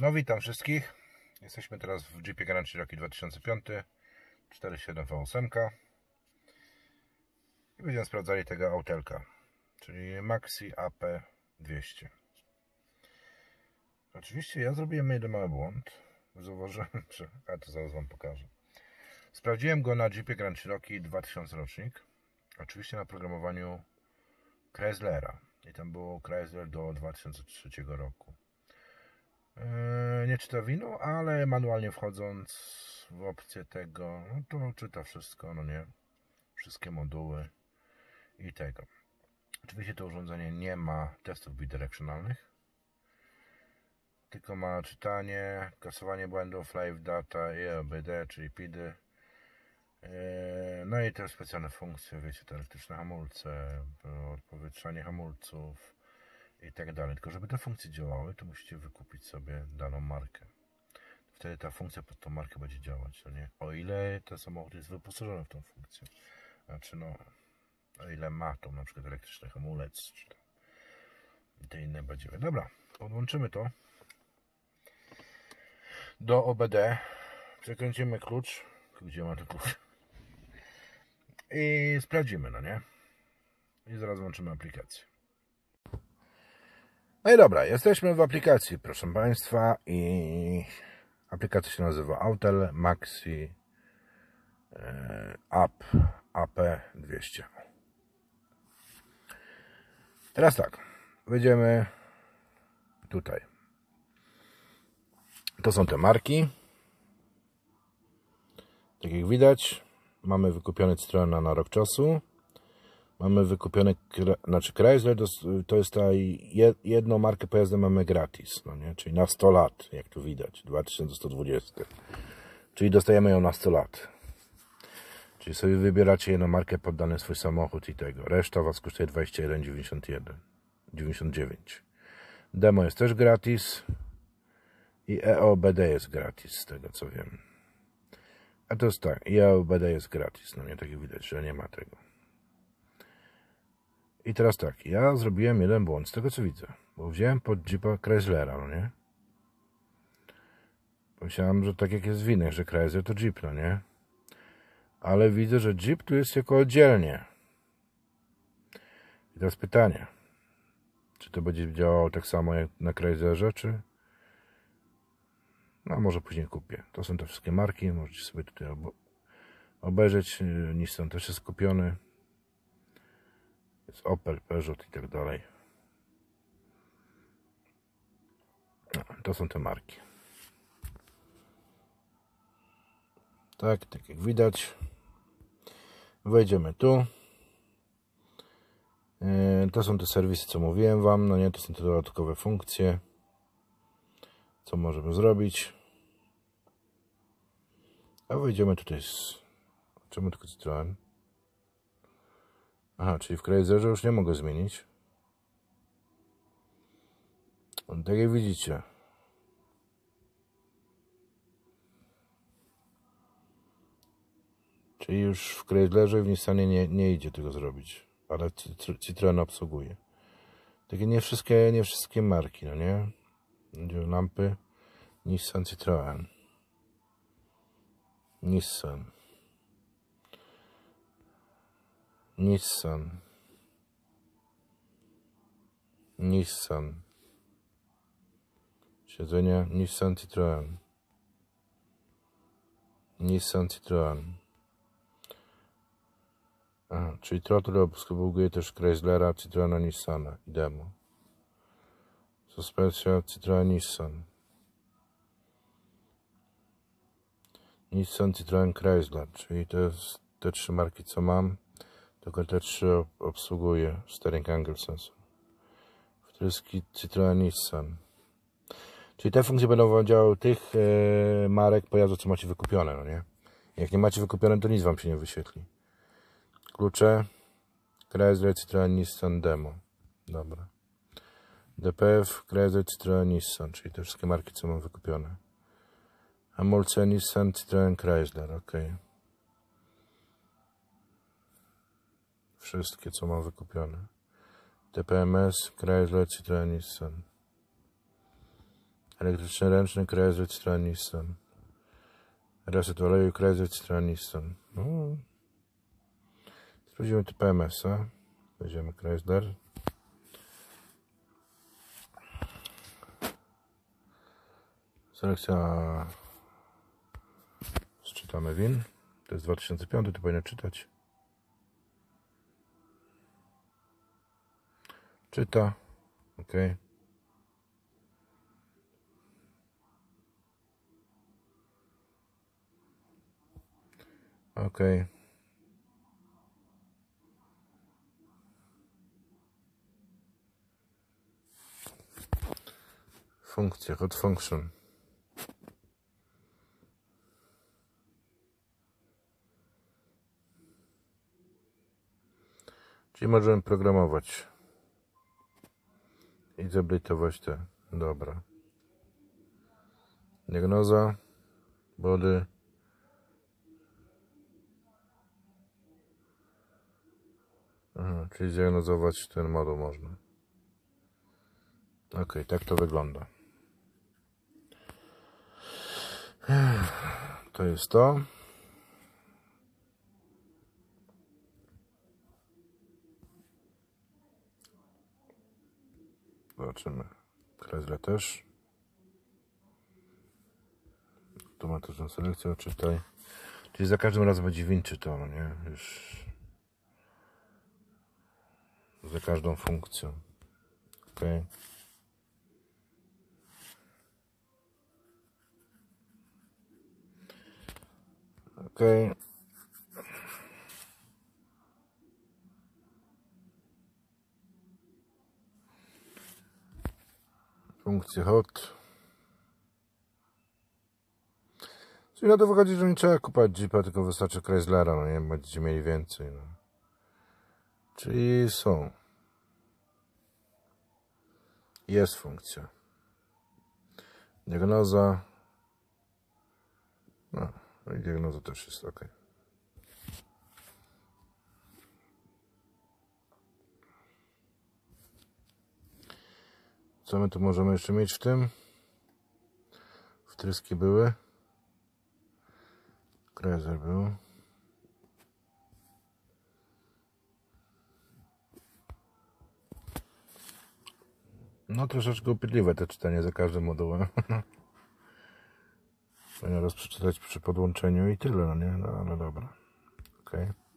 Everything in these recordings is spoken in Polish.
No witam wszystkich. Jesteśmy teraz w Jeepie Grand Cherokee 2005 4.7 V8 i będziemy sprawdzali tego autelka, czyli Maxi AP 200. Oczywiście ja zrobiłem jeden mały błąd. Zauważyłem, że... A to zaraz Wam pokażę. Sprawdziłem go na Jeepie Grand Cherokee 2000 rocznik. Oczywiście na programowaniu Chryslera. I tam było Chrysler do 2003 roku. Eee, nie czyta winu, ale manualnie wchodząc w opcję tego, no to czyta wszystko, no nie? Wszystkie moduły i tego. Oczywiście to urządzenie nie ma testów bidirectionalnych, tylko ma czytanie, kasowanie błędów, live data i OBD, czyli PIDy. Eee, no i te specjalne funkcje, wiecie, te elektryczne hamulce, odpowietrzanie hamulców, i tak dalej. Tylko żeby te funkcje działały, to musicie wykupić sobie daną markę. Wtedy ta funkcja pod tą markę będzie działać, no nie? O ile ten samochód jest wyposażony w tą funkcję. Znaczy no, o ile ma tą na przykład elektryczny hamulec, czy tam te inne badziewy. Dobra, podłączymy to do OBD. Przekręcimy klucz. Gdzie ma ten klucz? I sprawdzimy, no nie? I zaraz włączymy aplikację. No i dobra, jesteśmy w aplikacji, proszę Państwa, i aplikacja się nazywa Autel Maxi e, App AP200. Teraz tak, wejdziemy tutaj. To są te marki. Tak jak widać, mamy wykupiony stronę na rok czasu. Mamy wykupione, znaczy Chrysler to jest ta jedną markę pojazdu mamy gratis, no nie? czyli na 100 lat, jak tu widać, 2120. Czyli dostajemy ją na 100 lat. Czyli sobie wybieracie jedną markę pod dany swój samochód i tego. Reszta Was kosztuje 21,91. 99. Demo jest też gratis. I EOBD jest gratis, z tego co wiem. A to jest tak, EOBD jest gratis. No nie, tak widać, że nie ma tego. I teraz tak, ja zrobiłem jeden błąd z tego co widzę, bo wziąłem pod Jeepa Chryslera, no nie? Myślałem, że tak jak jest w innych, że Chrysler to Jeep, no nie? Ale widzę, że Jeep tu jest jako oddzielnie. I teraz pytanie, czy to będzie działało tak samo jak na Chryslerze, czy... No, może później kupię. To są te wszystkie marki, możecie sobie tutaj obejrzeć. Nissan też jest kupiony. Jest Opel, Peugeot i tak dalej. No, to są te marki. Tak, tak jak widać. Wejdziemy tu. E, to są te serwisy, co mówiłem Wam. No nie, to są te dodatkowe funkcje. Co możemy zrobić. A wejdziemy tutaj z... Czemu tylko Citroen? Aha, czyli w Chryslerze już nie mogę zmienić. Tak jak widzicie. Czyli już w Chryslerze w Nissanie nie, nie idzie tego zrobić. Ale Citroen obsługuje. Takie nie wszystkie, nie wszystkie marki, no nie? Lampy Nissan Citroen. Nissan. Nissan Nissan Siedzenie Nissan Citroen Nissan Citroen Aha, czyli trotul obsługuje też Chryslera, Citroena, Nissana i demo. Suspensja Citroen Nissan. Nissan, Citroen, Chrysler, czyli to jest te trzy marki co mam. Tylko te trzy obsługuje steering angle sensor. Wtryski Citroen Nissan. Czyli te funkcje będą działały tych e, marek pojazdów, co macie wykupione, no nie? Jak nie macie wykupione, to nic wam się nie wyświetli. Klucze Chrysler Citroen Nissan Demo. Dobra. DPF Chrysler Citroen Nissan, czyli te wszystkie marki, co mam wykupione. Hamulce Nissan Citroen Chrysler, ok. Wszystkie, co mam wykupione. TPMS, Chrysler, Citroen, Nissan. Elektryczny ręczny Chrysler Citroen Nissan. Reset oleju Chrysler Citroen Nissan. No. Sprawdzimy tu PMS-a. Weźmiemy Chrysler. Selekcja. Czytamy win. To jest 2005, to powinno czytać. Czyta. Ok. Ok. Funkcja, hot function. Czyli możemy programować i zabilitować te. Dobra. Diagnoza, body. Aha, czyli zdiagnozować ten moduł można. Ok, tak to wygląda. To jest to. Zobaczymy. Krezle też. Automatyczna selekcja, czytaj. Czyli za każdym razem będzie win to, no nie? Już za każdą funkcją. Ok. Ok. Funkcje hot. Czyli na to wychodzi, że nie trzeba kupować Jeepa, tylko wystarczy Chryslera, no nie? Będziecie mieli więcej, no. Czyli są. Jest funkcja. Diagnoza. No, i diagnoza też jest ok. Co my tu możemy jeszcze mieć w tym? Wtryski były. Krezer był. No troszeczkę upierdliwe te czytanie za każdym modułem. Powinien raz przeczytać przy podłączeniu i tyle, no nie? No ale dobra. Okej. Okay.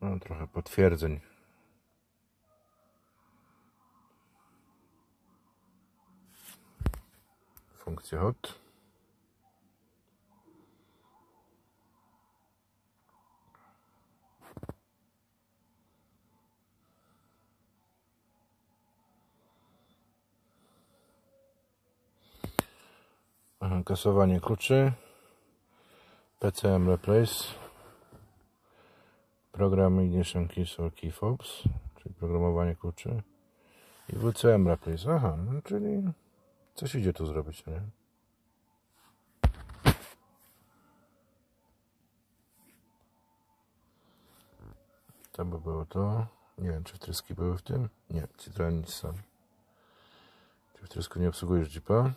No, trochę potwierdzeń. Funkcja hot. kasowanie kluczy PCM Replace program Ignition Keys or Key Fobs czyli programowanie kluczy i WCM Replace aha, no czyli coś idzie tu zrobić, nie? To by było to. Nie wiem, czy wtryski były w tym? Nie, Citroen Nissan. Czy wtrysku nie obsługujesz Jeepa?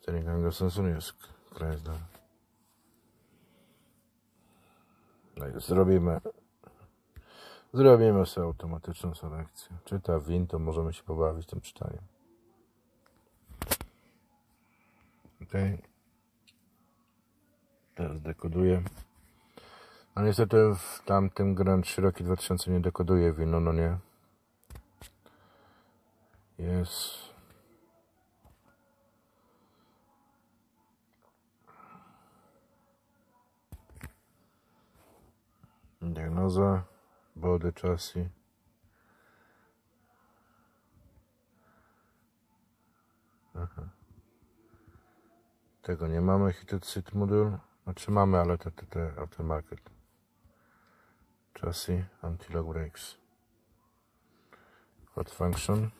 Steering Anglo-Saxon jest Chrysler. No i zrobimy zrobimy sobie automatyczną selekcję. Czyta win, to możemy się pobawić tym czytaniem. Ok. Teraz dekoduję. A niestety w tamtym Grand Cherokee 2000 nie dekoduje wino, no nie. Jest Diagnoza, body chassis. Aha. Tego nie mamy, heated seat module. Znaczy mamy, ale te, te, te aftermarket. Chassis, anti-lock brakes. Hot function.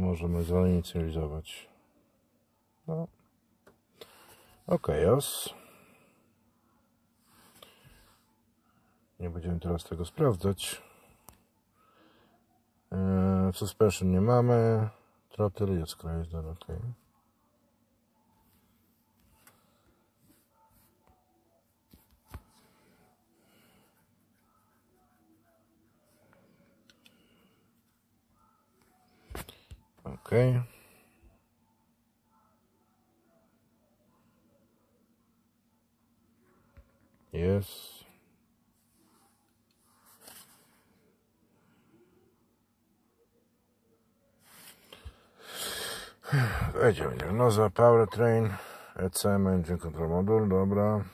Możemy zainicjalizować. No. Ok, os. Nie będziemy teraz tego sprawdzać. Eee, suspension nie mamy. Throttle jest Chrysler, ok. Ok. Jest. Wejdziemy diagnoza, powertrain, ECM, engine control module, dobra.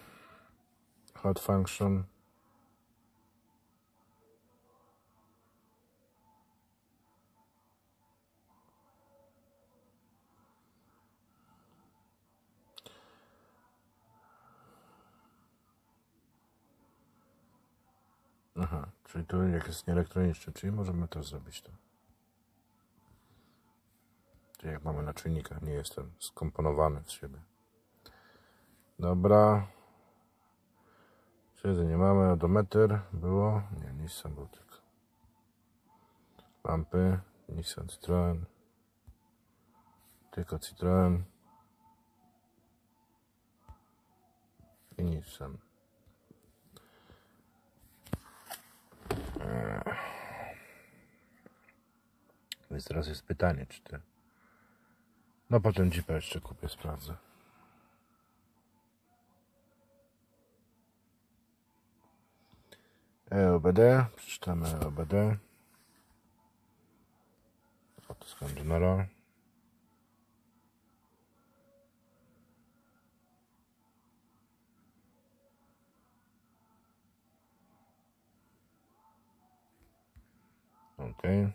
Hot function. Aha, czyli tu jak jest nieelektroniczny, czyli możemy też zrobić to. Czyli jak mamy na czynnikach, nie jestem skomponowany w siebie. Dobra. Siedzę nie mamy, odometer było? Nie, Nissan był tylko. Lampy, Nissan Citroen. Tylko Citroen. I Nissan. Więc teraz jest pytanie, czy ty. No potem Jeepa jeszcze kupię, sprawdzę. EOBD, przeczytamy EOBD. Odskam General. Okej.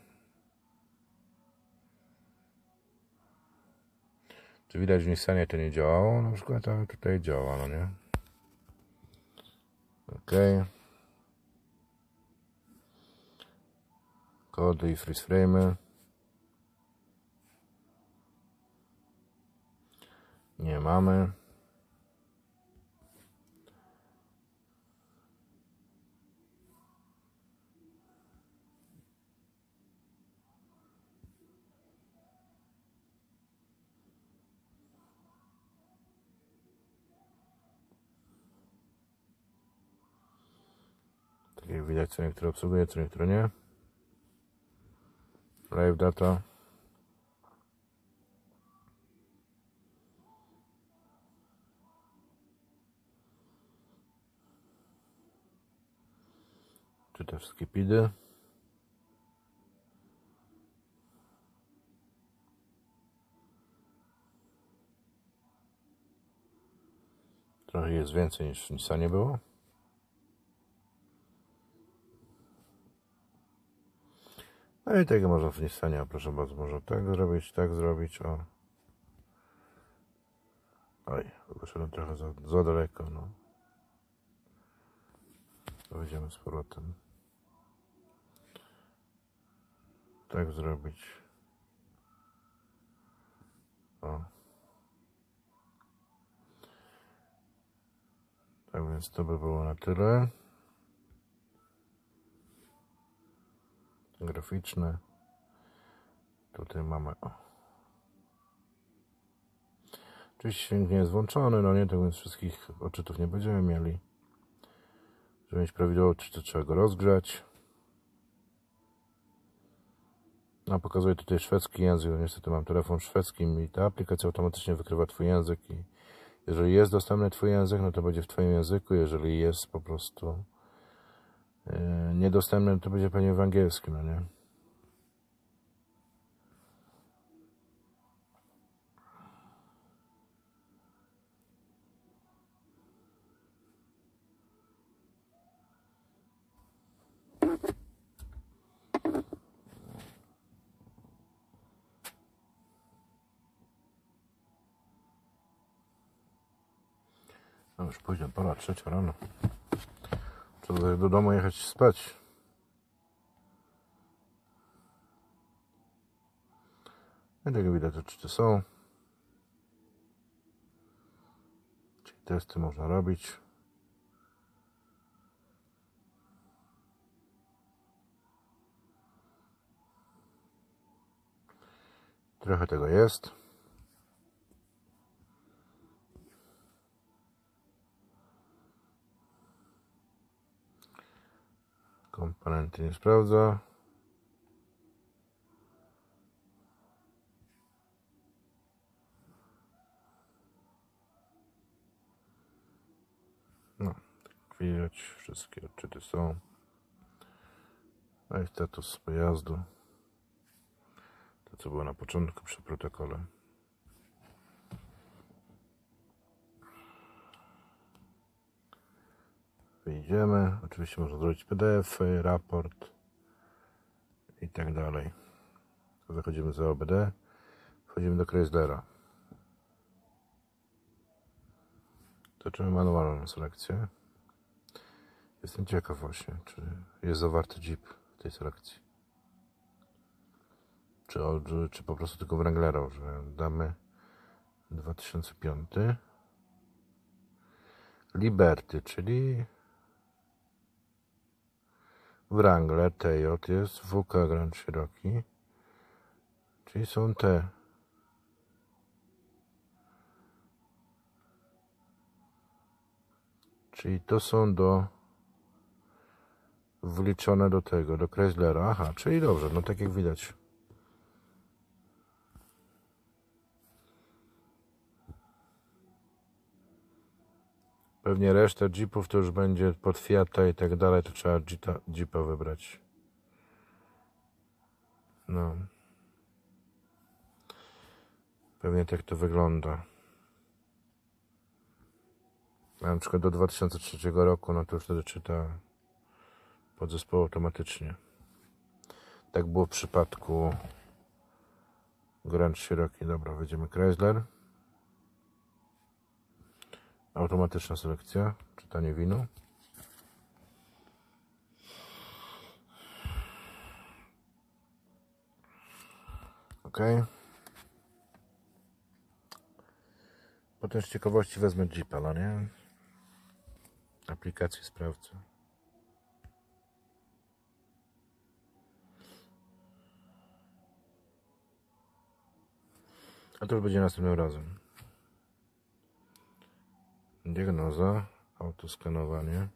Czy widać w Nissanie to nie działało? Na przykład, ale tutaj działa, no nie? Okej. Kody i freeze frame'y. Nie mamy. Tak jak widać, co niektóre obsługuje, co niektóre nie. Live data. Czy te wszystkie pidy. Trochę jest więcej niż Nissanie było. No i tego można w Nissanie, proszę bardzo, można tak zrobić, tak zrobić, o. Oj, wyszedłem trochę za, za daleko, no. Wejdziemy z powrotem. Tak zrobić. O. Tak więc to by było na tyle. Graficzne. Tutaj mamy. O. Oczywiście dźwięk nie jest włączony, no nie, tak więc wszystkich odczytów nie będziemy mieli. Żeby mieć prawidłowo odczyt, trzeba go rozgrzać. No, pokazuje tutaj szwedzki język. No, niestety mam telefon szwedzkim i ta aplikacja automatycznie wykrywa Twój język. I jeżeli jest dostępny Twój język, no to będzie w Twoim języku. Jeżeli jest po prostu yy, niedostępny, to będzie pewnie w angielskim, no nie? No już późno, pora, trzecia rano. Trzeba do domu jechać spać. I jak widać odczyty są. Czyli testy można robić. Trochę tego jest. Komponenty nie sprawdza. No, tak widać, wszystkie odczyty są. No i status pojazdu. To co było na początku przy protokole. Wyjdziemy. Oczywiście można zrobić PDF, raport i tak dalej. Zachodzimy za OBD. Wchodzimy do Chryslera. Toczymy manualną selekcję. Jestem ciekaw właśnie, czy jest zawarty Jeep w tej selekcji. Czy, czy po prostu tylko Wranglera, że damy 2005 Liberty, czyli Wrangler TJ jest WK Grand Cherokee. Czyli są te. Czyli to są do wliczone do tego, do Chryslera. Aha, czyli dobrze, no tak jak widać Pewnie resztę jeepów to już będzie pod Fiata i tak dalej, to trzeba jeepa, wybrać. No. Pewnie tak to wygląda. Na przykład do 2003 roku, no to wtedy czyta podzespoł automatycznie. Tak było w przypadku Grand Cherokee. Dobra, wejdziemy Chrysler. Automatyczna selekcja, czytanie winu. Ok. Potem z ciekawości wezmę Jeepa, no nie? Aplikację sprawdzę. A to już będzie następnym razem. Diagnoza, autoskanowanie.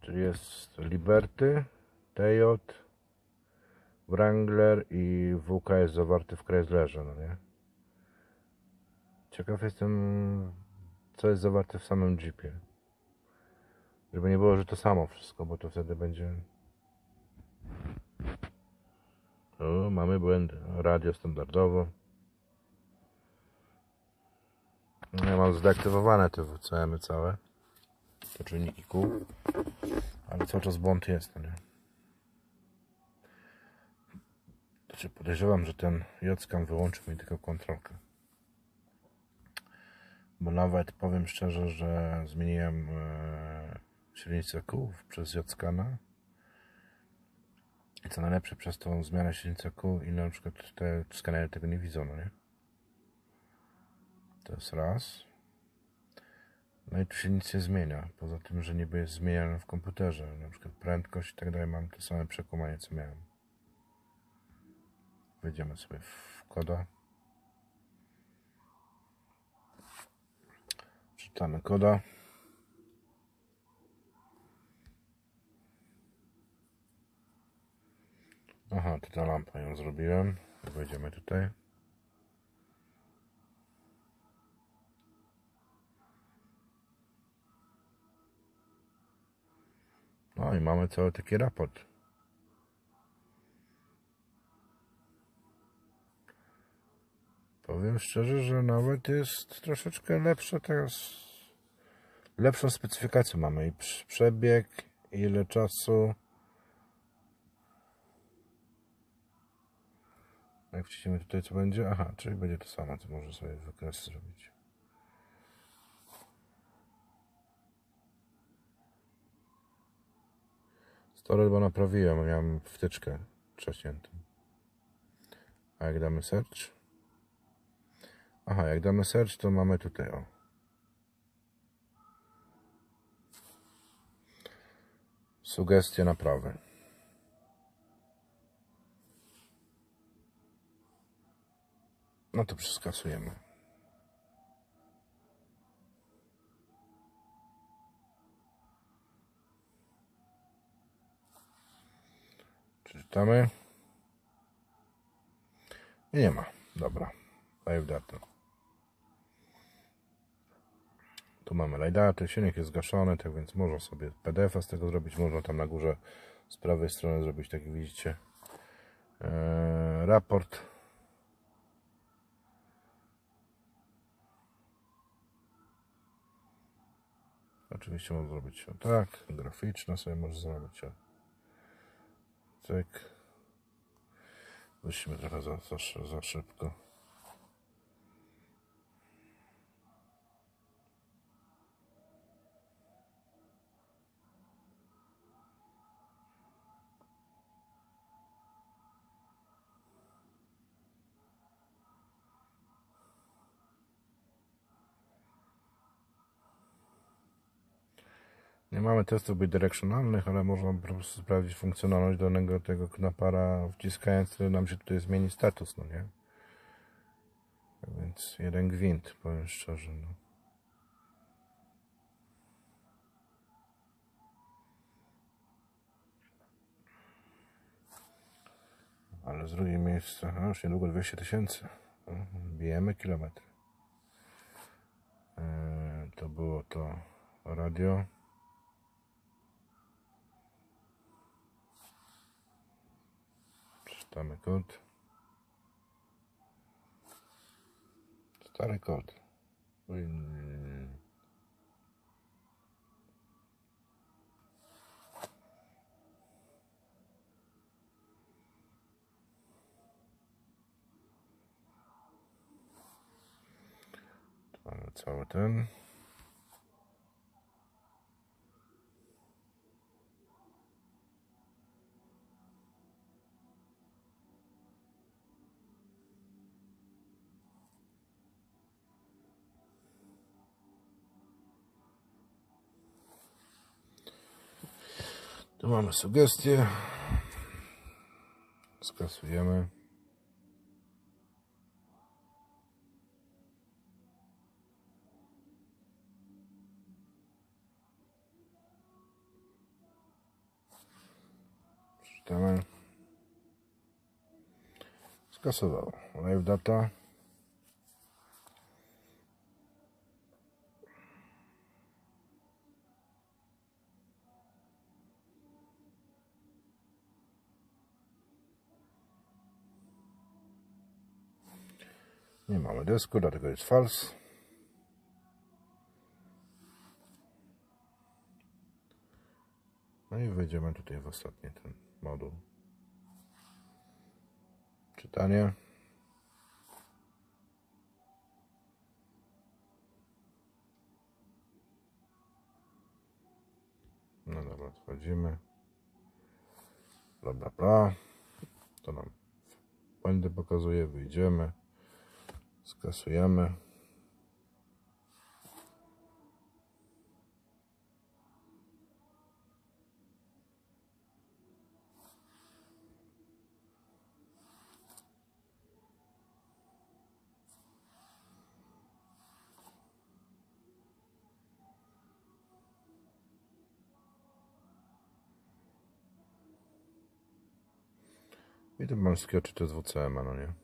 Czyli jest Liberty, TJ, Wrangler i WK jest zawarty w Chryslerze, no nie? Ciekaw jestem, co jest zawarte w samym Jeepie. Żeby nie było, że to samo wszystko, bo to wtedy będzie... O, mamy błędy. Radio standardowo. Ja mam zdeaktywowane te WCM-y całe. Te czynniki kół. Ale cały czas błąd jest, no nie? Znaczy podejrzewam, że ten Jockam wyłączy mi tylko kontrolkę. Bo nawet powiem szczerze, że zmieniłem e, średnicę kół przez Jockana. I co najlepsze, przez tą zmianę średnicy kół i na przykład te skanery tego nie widzą, no nie? To jest raz. No i tu się nic nie zmienia. Poza tym, że niby jest zmieniane w komputerze. Na przykład prędkość i tak dalej. Mam to same przekłamanie, co miałem. Wejdziemy sobie w koda. Czytamy koda. Aha, to ta lampa ją zrobiłem. Wejdziemy tutaj. I mamy cały taki raport. Powiem szczerze, że nawet jest troszeczkę lepsza teraz. Lepszą specyfikację mamy i przebieg, ile czasu. Jak wciśniemy tutaj co będzie? Aha, czyli będzie to samo, to może sobie wykres zrobić. Storage bo naprawiłem, miałem wtyczkę trzaśniętym. A jak damy search? Aha, jak damy search, to mamy tutaj o. Sugestie naprawy. No to przeskasujemy. Przeczytamy. I nie ma. Dobra. Live data. Tu mamy live data. Silnik jest zgaszony, tak więc można sobie PDF-a z tego zrobić. Można tam na górze z prawej strony zrobić, tak jak widzicie, eee, raport. Oczywiście można zrobić tak, graficzne sobie może zrobić cyk. Musimy trochę za, za, za szybko. Mamy testów bidirectionalnych, ale można po prostu sprawdzić funkcjonalność danego tego knapara wciskając, który nam się tutaj zmieni status, no nie? Więc jeden gwint, powiem szczerze, no. Ale z drugiej miejsca, a już niedługo 200 tysięcy. Bijemy kilometry. Eee, to było to radio. Czytamy kod. Stary kod. Oj, nie, nie, nie. Tu Mamy sugestie. Skasujemy. Przeczytamy. Skasowało. Live data. Nie mamy dysku, dlatego jest false. No i wejdziemy tutaj w ostatni ten moduł. Czytanie. No dobra, wchodzimy. Bla, bla, bla. To nam błędy pokazuje, wyjdziemy. Skasujemy. I to mam czy to jest WCM, no nie?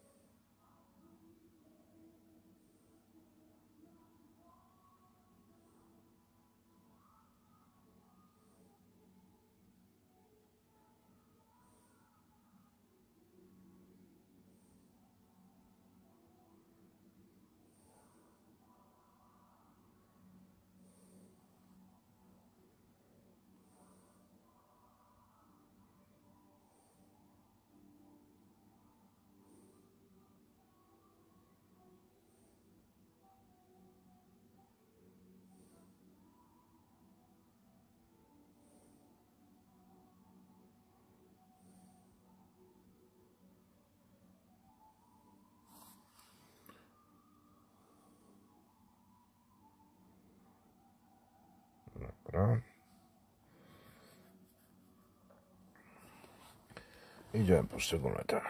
Idziemy poszczególne te.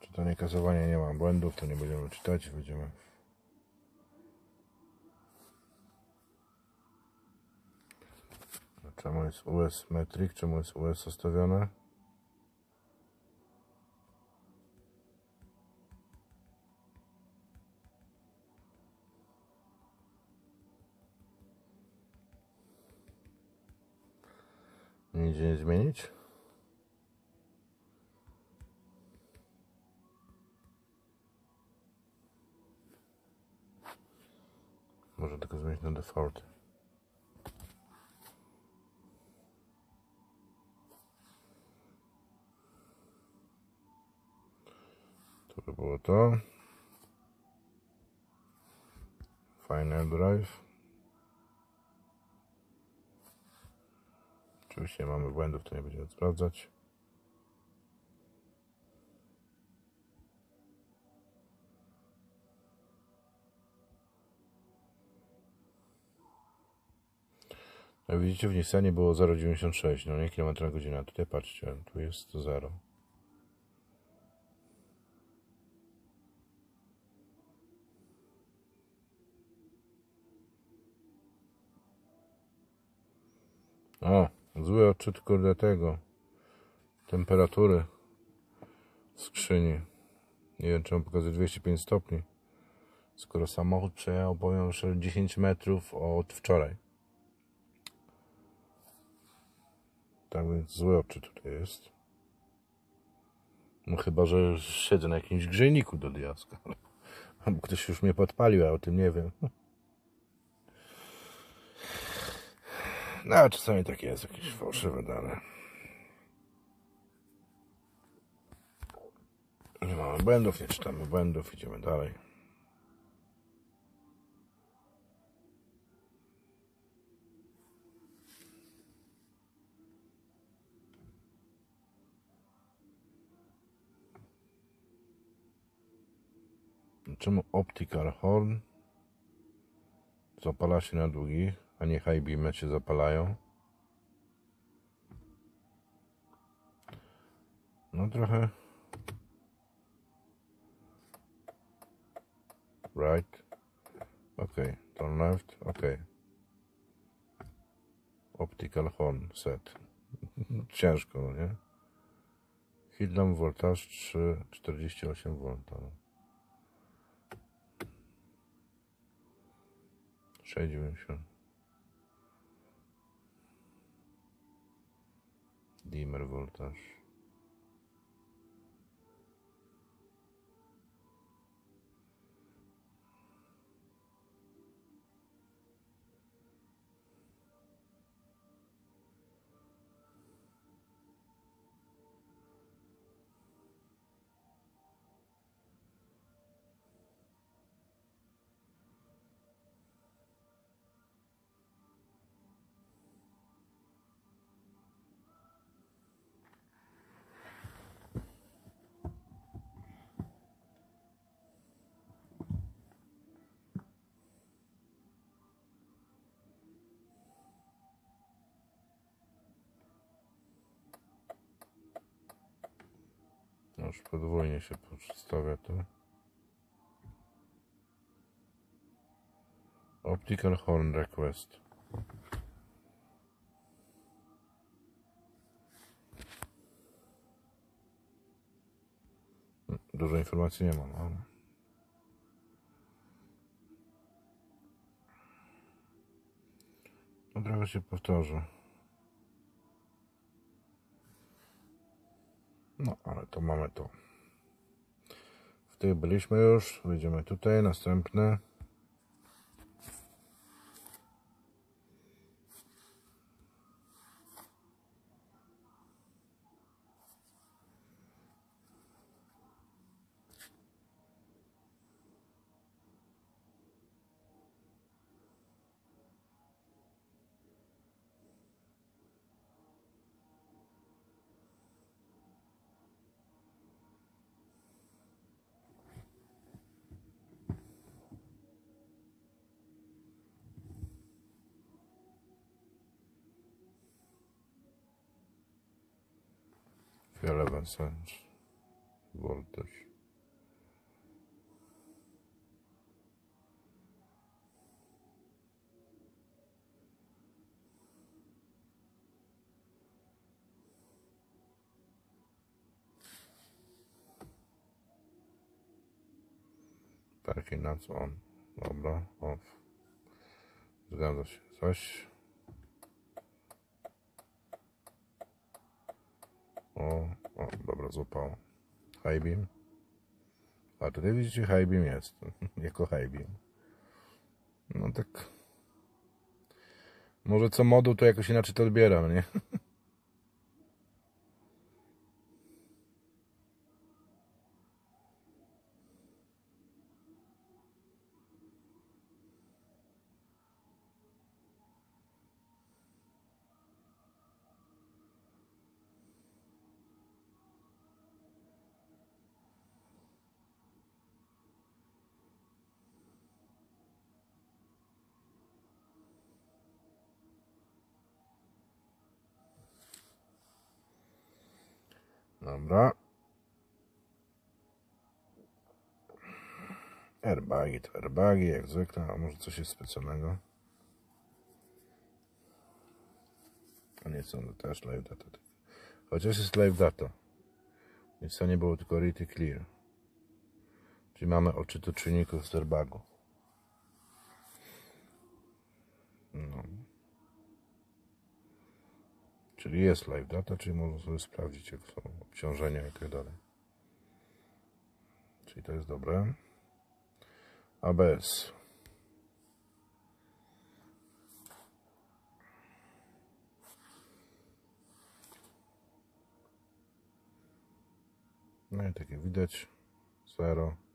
Czytanie kasowania nie ma błędów, to nie będziemy czytać, będziemy Czemu jest US metric? Czemu jest US zostawione? Nic nie zmienić? Może tylko zmienić na default. To by było to. Final Drive. Oczywiście nie mamy błędów, to nie będziemy sprawdzać. Jak widzicie w Nissanie było 0,96, no nie km na godzinę. Tutaj patrzcie, tu jest 0. O, zły odczyt kurde tego. Temperatury w skrzyni. Nie wiem czemu pokazuje 205 stopni. Skoro samochód przejechał powiem już 10 metrów od wczoraj. Tak więc zły odczyt tutaj jest. No chyba, że siedzę na jakimś grzejniku do diaska. Albo ktoś już mnie podpalił, a o tym nie wiem. No, a czasami takie jest, jakieś fałszywe dane. Nie mamy błędów, nie czytamy błędów, idziemy dalej. Czemu optical horn zapala się na długich, a nie high beamy się zapalają? No trochę right ok, turn left ok optical horn set ciężko, no nie? Headlamp voltage 3,48 V. 6,90 Dimmer voltage Już podwójnie się przedstawia to. Optical Horn Request. Dużo informacji nie mam, ale... Razu się powtórzę. No, ale to mamy to. W tych byliśmy już. Wejdziemy tutaj. Następne. 11 cents voltage. Parking nuts on. Dobra, off. Zgadza się. Coś. O, dobra, złapało. High beam. A tutaj widzicie, high beam jest. jako high beam. No tak. Może co moduł to jakoś inaczej to odbieram, nie? Dobra. Airbagi to airbagi, jak zwykle, a może coś jest specjalnego? A nie są to też live data. Chociaż jest live data. Więc to nie było tylko read clear. Czyli mamy odczytu czynników z airbagu. No. Czyli jest live data, czyli można sobie sprawdzić, jak są obciążenia i tak dalej. Czyli to jest dobre. ABS. No i takie widać. Zero.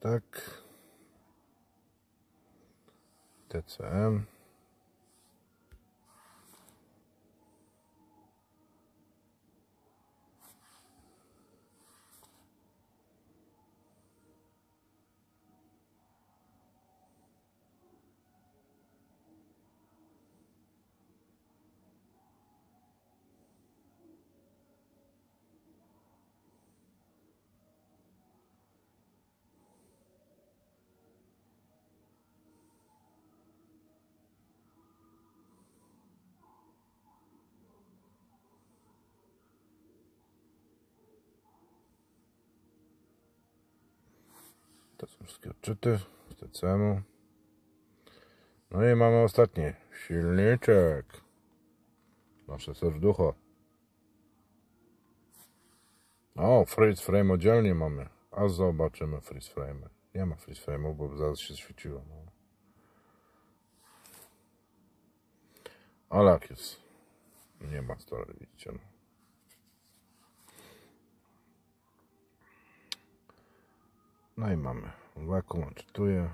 Tak. TCM. To są wszystkie odczyty z TCM-u. No i mamy ostatni. Silniczek. Nasze serducho. O, freeze frame oddzielnie mamy. A zobaczymy freeze frame. Nie ma freeze frame'u, bo zaraz się świeciło. No. Ale jak jest. Nie ma stary, widzicie. No. No i mamy wakum, odczytuję.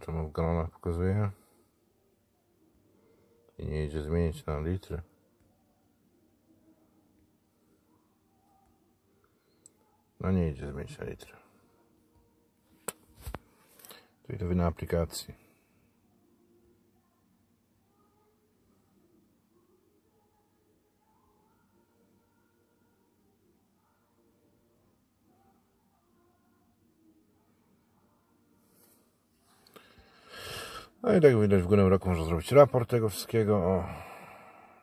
Czemu w galonach pokazuje? I nie idzie zmienić na litry. No nie idzie zmienić na litry. To wina aplikacji. No i tak widać w górnym roku można zrobić raport tego wszystkiego. O,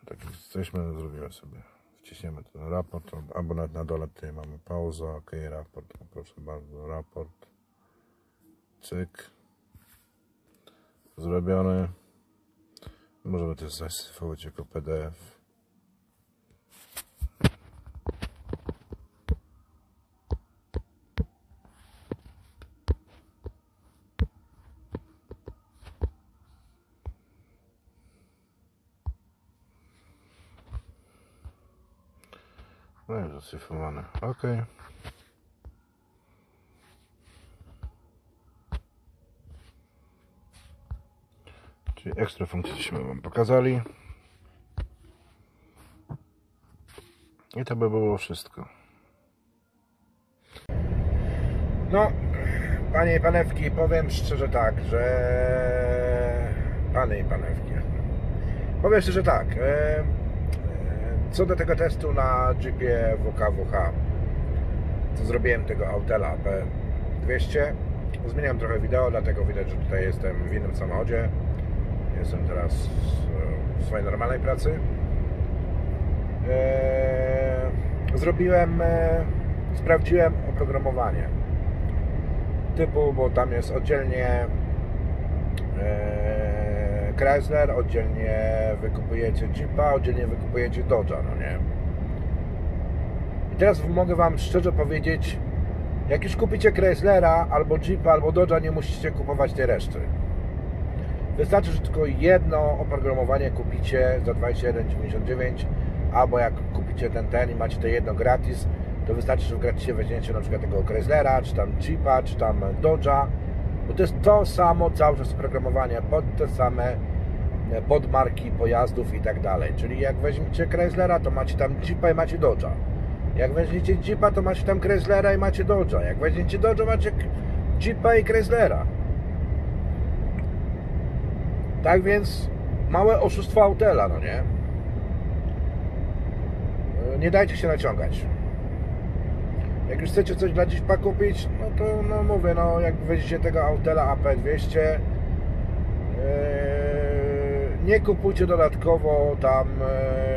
tak jesteśmy, zrobimy sobie. Wciśniemy ten raport, albo nawet na dole tutaj mamy pauzę, ok, raport, proszę bardzo, raport. Cyk. Zrobiony. Możemy też zasyfować jako PDF. No już zasyfowane. Ok. Czyli ekstra funkcje Wam pokazali. I to by było wszystko. No, panie i panewki, powiem szczerze tak, że... Panie i panewki. Powiem szczerze tak. Co do tego testu na Jeepie WKWH, to zrobiłem tego Autela P200. Zmieniam trochę wideo, dlatego widać, że tutaj jestem w innym samochodzie. Jestem teraz w swojej normalnej pracy. Eee, zrobiłem, e, sprawdziłem oprogramowanie typu, bo tam jest oddzielnie e, Chrysler, oddzielnie wykupujecie Jeepa, oddzielnie wykupujecie Dodge'a, no nie? I teraz mogę Wam szczerze powiedzieć, jak już kupicie Chryslera, albo Jeepa, albo Dodge'a, nie musicie kupować tej reszty. Wystarczy, że tylko jedno oprogramowanie kupicie za 21,99 albo jak kupicie ten ten i macie to jedno gratis, to wystarczy, że w gratisie weźmiecie na przykład tego Chryslera, czy tam Jeepa, czy tam Dodge'a, bo to jest to samo cały czas oprogramowanie pod te same e, podmarki pojazdów i tak dalej. Czyli jak weźmiecie Chryslera, to macie tam Jeepa i macie Dodge'a. Jak weźmiecie Jeepa, to macie tam Chryslera i macie Dodge'a. Jak weźmiecie Dodge'a, macie Jeepa i Chryslera. Tak więc małe oszustwo Autela, no nie? Nie dajcie się naciągać. Jak już chcecie coś dla Jeepa kupić, no to no mówię, no jak weźmiecie tego Autela AP200 yy, nie kupujcie dodatkowo tam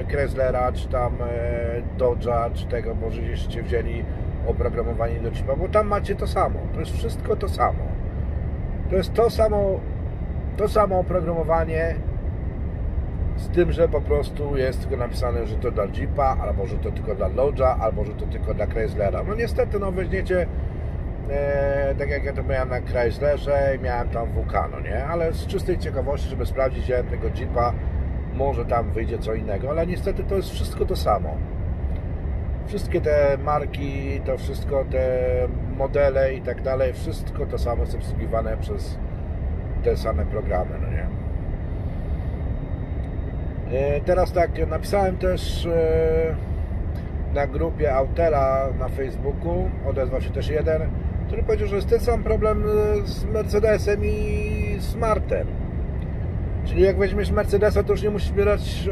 yy, Chryslera, czy tam yy, Dodge'a, czy tego, bo żeście wzięli oprogramowanie do Jeepa, bo tam macie to samo. To jest wszystko to samo. To jest to samo to samo oprogramowanie z tym, że po prostu jest tylko napisane, że to dla Jeepa, albo że to tylko dla Lodge'a, albo że to tylko dla Chryslera. No niestety, no weźmiecie e, tak jak ja to miałem na Chryslerze miałem tam WK, no nie? Ale z czystej ciekawości, żeby sprawdzić, że tego Jeepa może tam wyjdzie co innego, ale niestety to jest wszystko to samo. Wszystkie te marki, to wszystko, te modele i tak dalej, wszystko to samo jest obsługiwane przez te same programy, no nie? E, teraz tak, napisałem też e, na grupie Autera na Facebooku, odezwał się też jeden, który powiedział, że jest ten sam problem e, z Mercedesem i Smartem. Czyli jak weźmiesz Mercedesa, to już nie musisz brać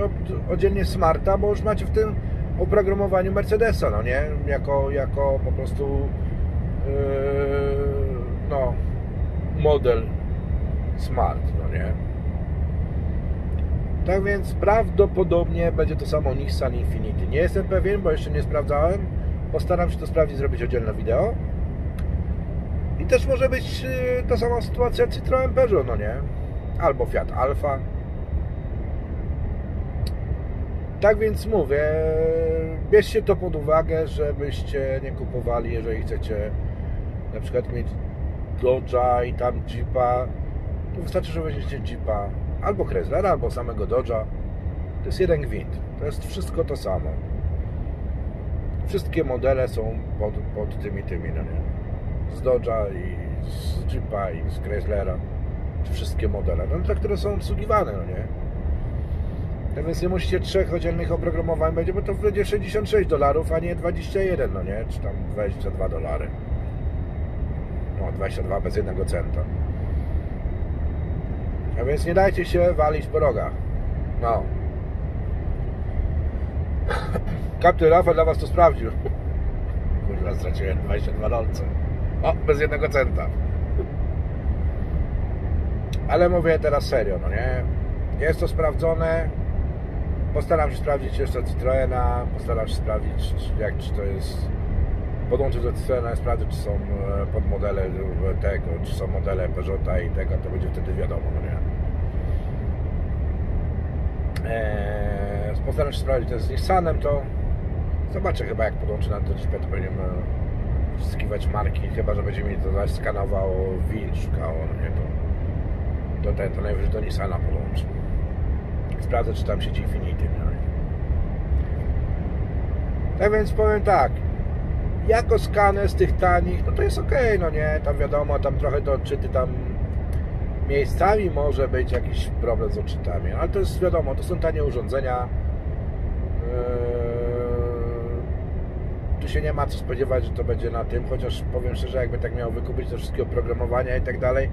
oddzielnie Smarta, bo już macie w tym oprogramowaniu Mercedesa, no nie? Jako, jako po prostu yy, no model Smart, no nie? Tak więc prawdopodobnie będzie to samo Nissan Infinity. Nie jestem pewien, bo jeszcze nie sprawdzałem. Postaram się to sprawdzić, zrobić oddzielne wideo. I też może być y, ta sama sytuacja Citroen Peugeot, no nie? Albo Fiat Alfa. Tak więc mówię, bierzcie to pod uwagę, żebyście nie kupowali, jeżeli chcecie na przykład mieć Dodge'a i tam Jeepa to wystarczy, że weźmiecie Jeepa albo Chryslera, albo samego Dodge'a. To jest jeden gwint. To jest wszystko to samo. Wszystkie modele są pod, pod tymi tymi, no nie? Z Dodge'a i z Jeepa i z Chryslera. Wszystkie modele, no te, które są obsługiwane, no nie? Tak więc nie musicie trzech oddzielnych oprogramowań będzie, bo to będzie 66 dolarów, a nie 21, no nie? Czy tam 22 dolary. No, 22 bez jednego centa. A więc nie dajcie się walić po rogach. No. Kapty Rafa dla was to sprawdził. Kurwa, straciłem 22 dolce. O, bez jednego centa. Ale mówię teraz serio, no nie? Jest to sprawdzone. Postaram się sprawdzić jeszcze Citroena, postaram się sprawdzić, jak czy to jest. Podłączyć do Citroena i sprawdzić, czy są e, podmodele tego, czy są modele Peugeota i tego, to będzie wtedy wiadomo, no nie? Eee, postaram się sprawdzić też z Nissanem to. Zobaczę chyba jak podłączę na to Jeepę, to będziemy wskakiwać marki, chyba że będzie mi to zaś skanowało win, szukało, no nie, to, to, ten, to najwyżej do Nissana podłączę. Sprawdzę, czy tam siedzi Infinity, no nie. Tak więc powiem tak, jako skaner z tych tanich, no to jest ok, no nie, tam wiadomo, tam trochę do odczyty tam miejscami może być jakiś problem z odczytami, ale to jest wiadomo, to są tanie urządzenia. Yy, tu się nie ma co spodziewać, że to będzie na tym, chociaż powiem szczerze, jakby tak miał wykupić te wszystkie oprogramowania i tak dalej,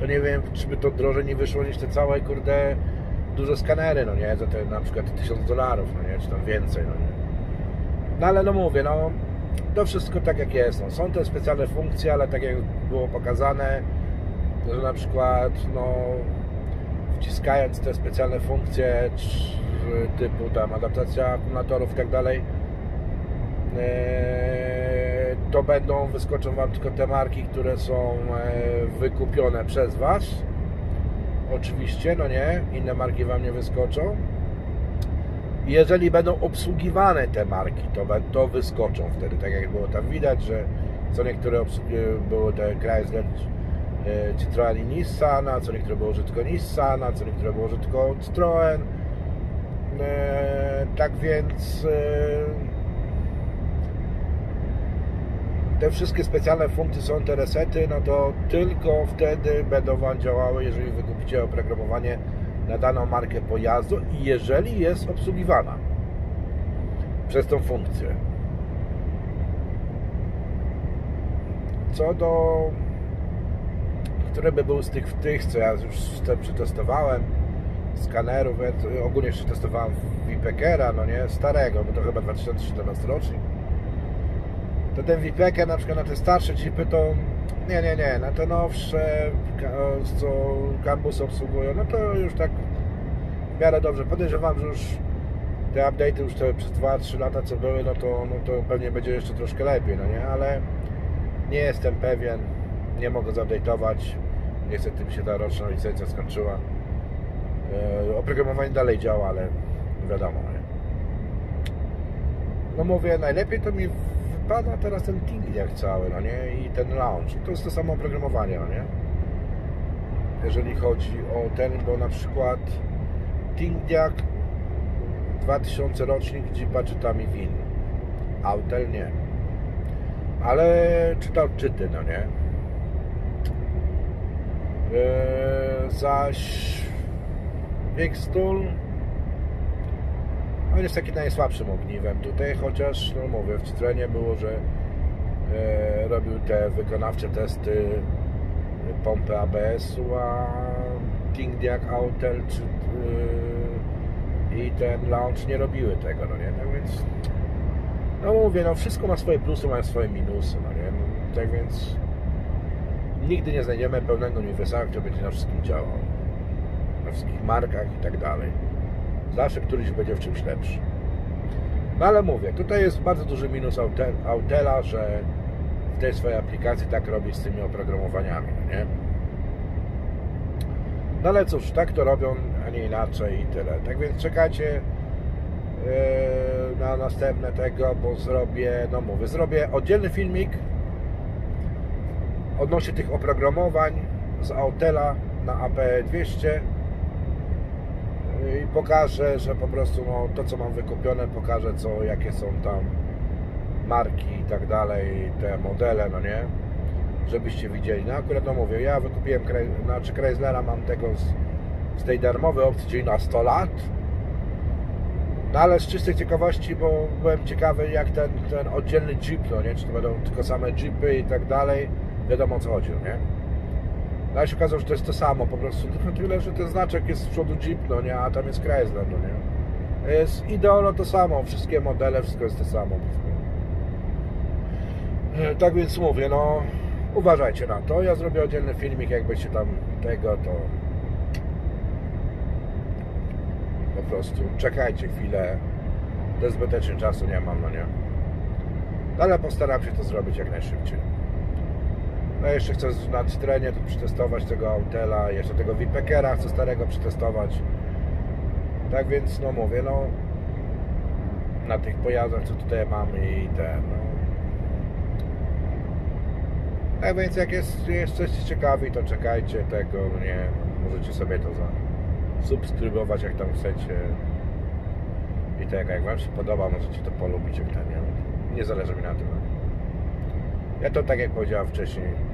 to nie wiem, czy by to drożej nie wyszło niż te całe, kurde, duże skanery, no nie, za te na przykład 1000 dolarów, no nie, czy tam więcej, no nie. No ale no mówię, no to wszystko tak jak jest, no. są te specjalne funkcje, ale tak jak było pokazane, że na przykład no, wciskając te specjalne funkcje typu tam adaptacja akumulatorów i tak dalej e, to będą, wyskoczą Wam tylko te marki, które są e, wykupione przez Was. Oczywiście, no nie, inne marki Wam nie wyskoczą. Jeżeli będą obsługiwane te marki, to, to wyskoczą wtedy, tak jak było tam widać, że co niektóre obsługi były te Chrysler Citroen i Nissana, co niektóre było użytko Nissana, co niektóre było użytko Citroen. E, tak więc e, te wszystkie specjalne funkcje są te resety, no to tylko wtedy będą Wam działały, jeżeli wykupicie oprogramowanie na daną markę pojazdu i jeżeli jest obsługiwana przez tą funkcję. Co do które by były z tych tych, co ja już przetestowałem, skanerów, ja ogólnie jeszcze testowałem Vipekera, no nie, starego, bo to chyba 2014 rocznik. To ten Vipeker na przykład na te starsze chipy to nie, nie, nie, na te nowsze, co Campus obsługują, no to już tak w miarę dobrze. Podejrzewam, że już te update'y już te przez 2-3 lata co były, no to, no to pewnie będzie jeszcze troszkę lepiej, no nie, ale nie jestem pewien nie mogę zupdate'ować. Niestety mi się ta roczna licencja skończyła. E, oprogramowanie dalej działa, ale wiadomo. Nie? No mówię, najlepiej to mi wypada teraz ten jak cały, no nie? I ten launch. To jest to samo oprogramowanie, no nie? Jeżeli chodzi o ten, bo na przykład ThinkDiag 2000 rocznik Jeepa czyta mi win. Autel nie. Ale czyta odczyty, no nie? Eee, zaś Wigstul on jest taki najsłabszym ogniwem. Tutaj, chociaż no mówię, w Citroenie było, że e, robił te wykonawcze testy pompy ABS-u, a Kingdiak Autel czy, e, i ten Launch nie robiły tego, no nie, tak więc no mówię, no wszystko ma swoje plusy, ma swoje minusy, no nie, no, tak więc nigdy nie znajdziemy pełnego uniwersalu, który będzie na wszystkim działał. Na wszystkich markach i tak dalej. Zawsze któryś będzie w czymś lepszy. No ale mówię, tutaj jest bardzo duży minus Autela, że w tej swojej aplikacji tak robi z tymi oprogramowaniami, no nie? No ale cóż, tak to robią, a nie inaczej i tyle. Tak więc czekajcie yy, na następne tego, bo zrobię, no mówię, zrobię oddzielny filmik odnośnie tych oprogramowań z Autela na AP200 i pokażę, że po prostu no, to co mam wykupione pokażę co, jakie są tam marki i tak dalej, te modele, no nie? Żebyście widzieli, no akurat no mówię, ja wykupiłem, znaczy Chryslera mam tego z, z tej darmowej opcji, czyli na 100 lat. No ale z czystej ciekawości, bo byłem ciekawy jak ten, ten oddzielny Jeep, no nie, czy to będą tylko same Jeepy i tak dalej wiadomo o co chodzi, no nie? No ale się okazało, że to jest to samo po prostu, tylko znaczy, tyle, że ten znaczek jest z przodu Jeep, no nie, a tam jest Chrysler, no nie? Z Ideolo to samo, wszystkie modele, wszystko jest to samo. E, tak więc mówię, no uważajcie na to, ja zrobię oddzielny filmik, jakbyście tam tego, to po prostu czekajcie chwilę, to zbytecznie czasu nie mam, no nie? Ale postaram się to zrobić jak najszybciej. No jeszcze chcę na terenie tu przetestować tego Autela, jeszcze tego Vipekera chcę starego przetestować. Tak więc no mówię, no na tych pojazdach co tutaj mamy i te no. Tak więc jak jest, jesteście ciekawi to czekajcie tego, nie, możecie sobie to za subskrybować jak tam chcecie. I tak jak wam się podoba, możecie to polubić jak tam, nie, nie zależy mi na tym. Ja to tak jak powiedziałem wcześniej,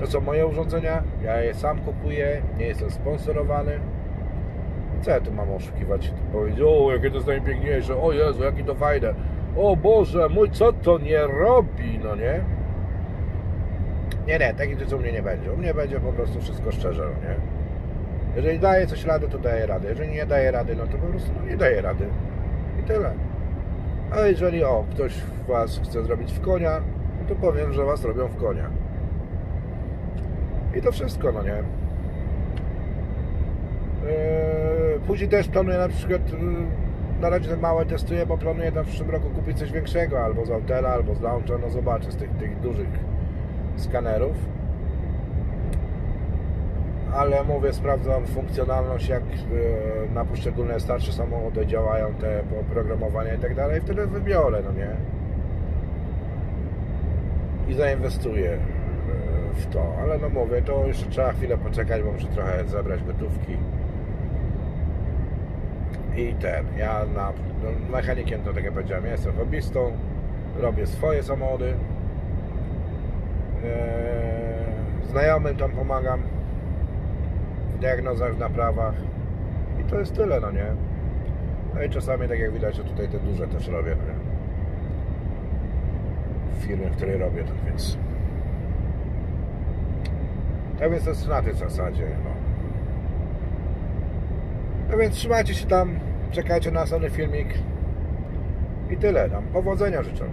to są moje urządzenia, ja je sam kupuję, nie jestem sponsorowany. Co ja tu mam oszukiwać? Powiedzieć, o jakie to jest najpiękniejsze, o Jezu, jakie to fajne. O Boże, mój co to nie robi, no nie? Nie, nie, takich rzeczy u mnie nie będzie. U mnie będzie po prostu wszystko szczerze, no nie? Jeżeli daje coś radę, to daje radę. Jeżeli nie daje rady, no to po prostu no, nie daje rady. I tyle. A jeżeli o, ktoś was chce zrobić w konia, no to powiem, że was robią w konia. I to wszystko, no nie? Eee, Później też planuję na przykład yy, na razie te małe testuję, bo planuję tam w przyszłym roku kupić coś większego, albo z Autela, albo z Launcha, no zobaczę z tych, tych dużych skanerów. Ale mówię, sprawdzam funkcjonalność, jak yy, na poszczególne starsze samochody działają te oprogramowania i tak dalej, wtedy wybiorę, no nie? I zainwestuję w to, ale no mówię, to jeszcze trzeba chwilę poczekać, bo muszę trochę zebrać gotówki i ten, ja na, no, mechanikiem to tak jak powiedziałem, ja jestem hobbystą, robię swoje samochody, eee, znajomym tam pomagam w diagnozach, w naprawach i to jest tyle, no nie? No i czasami, tak jak widać, że tutaj te duże też robię, no nie? W firmie, w której robię, to więc tak więc to jest na tej zasadzie, no. No więc trzymajcie się tam, czekajcie na następny filmik i tyle tam. Powodzenia życzę.